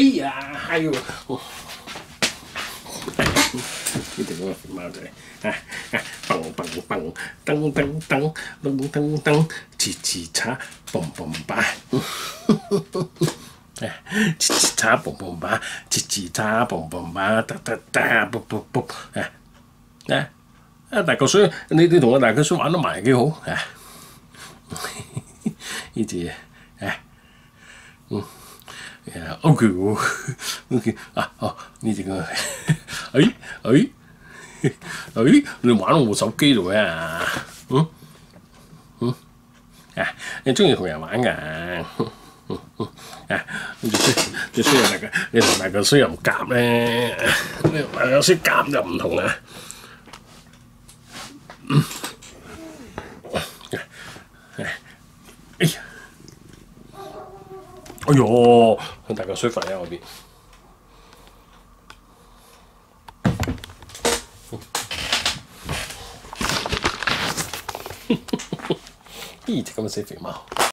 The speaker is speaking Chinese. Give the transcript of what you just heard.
哎呀，哎呦，你等我猫的，啊啊，蹦蹦蹦，噔噔噔，噔噔噔,噔，叽叽喳，嘣嘣吧，哎，叽叽喳，嘣嘣吧，叽叽喳，嘣嘣吧，哒哒哒，啵啵啵，哎，哎，啊，大哥叔，你你同我大哥叔玩得埋几好，哎，呢只，哎，嗯。，OK 喎，OK 啊，哦，呢隻個，誒誒誒，你玩我部手機度啊？嗯嗯，啊，你中意同人玩㗎？嗯嗯啊，你最衰最衰係大家，你同大個衰又唔夾咧，你同大個衰夾就唔同啦。嗯，哎呀！哎呦，大個水瞓喺我邊。呢隻咁嘅死肥猫。